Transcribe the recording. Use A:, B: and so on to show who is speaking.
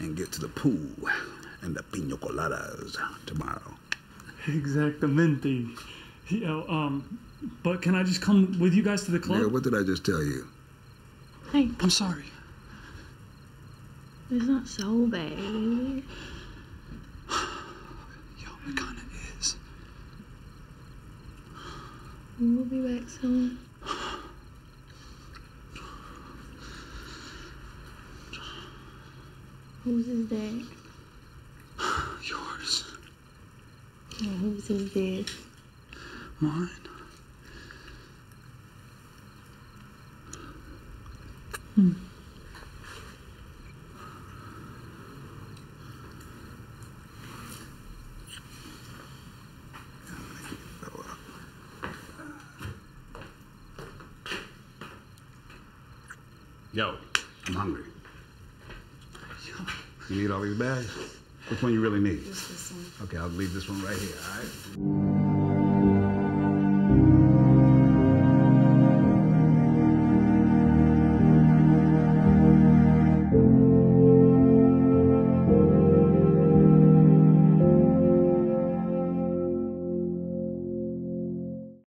A: and get to the pool and the pina coladas tomorrow.
B: Exactamente. You know, um, but can I just come with you guys to the club?
A: Yeah, what did I just tell you?
C: Hey,
B: I'm sorry.
C: it's not so bad.
B: Yo, it kind of is.
C: We'll be back soon. Who's is that?
B: Yours.
C: Yeah, who's his dad?
B: Mine. Hmm.
A: Yo, I'm hungry. You need all these bags? Which one you really need?
D: Just this one.
A: Okay, I'll leave this one right here, all right?